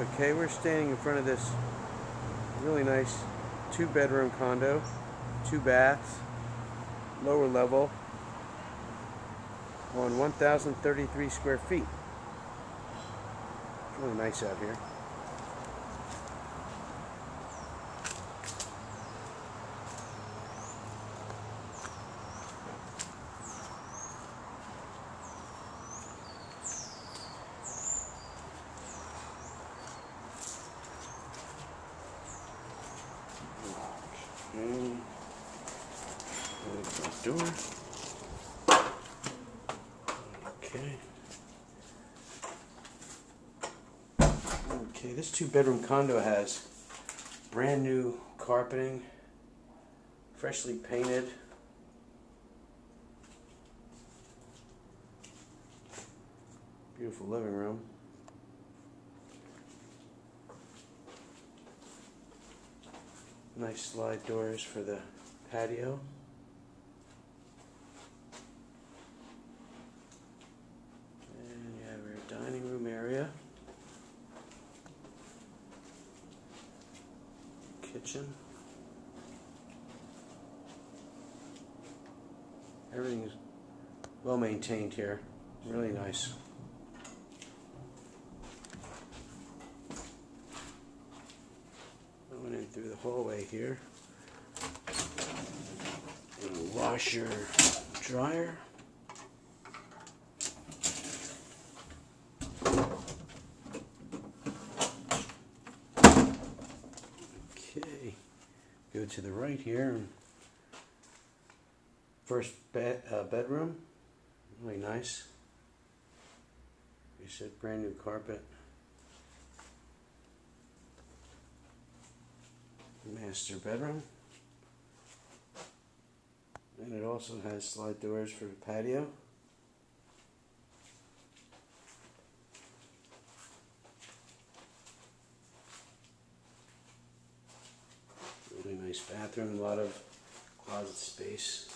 Okay, we're standing in front of this really nice two bedroom condo, two baths, lower level, on 1,033 square feet. It's really nice out here. And front door. Okay. Okay, this two bedroom condo has brand new carpeting, freshly painted. Beautiful living room. Nice slide doors for the patio. And you have your dining room area. Kitchen. Everything is well maintained here. Really nice. Going in through the hallway here. Washer, dryer. Okay, go to the right here. First bed, uh, bedroom, really nice. You said brand new carpet. Master bedroom. And it also has slide doors for the patio. Really nice bathroom, a lot of closet space.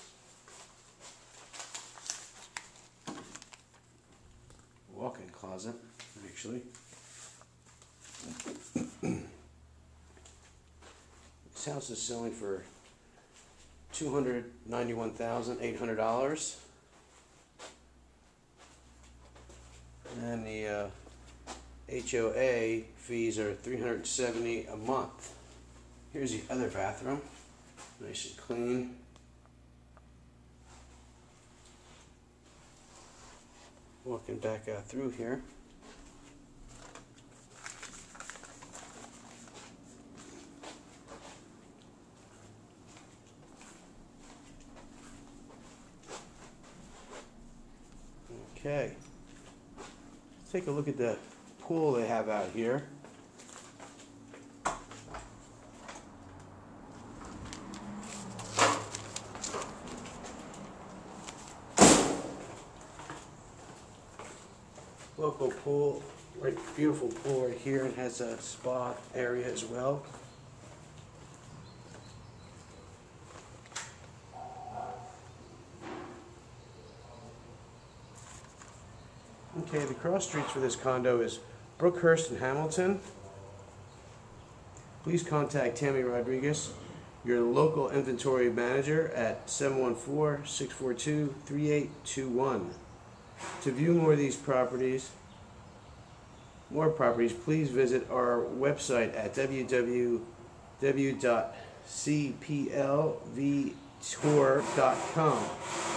Walk-in closet, actually. This house is selling for two hundred ninety-one thousand eight hundred dollars. And the uh, HOA fees are three hundred seventy a month. Here's the other bathroom, nice and clean. Walking back out through here. Okay. Let's take a look at the pool they have out here. Local pool, right, beautiful pool right here and has a spa area as well. Okay, the cross streets for this condo is Brookhurst and Hamilton. Please contact Tammy Rodriguez, your local inventory manager at 714-642-3821. To view more of these properties, more properties, please visit our website at www.cplvtour.com.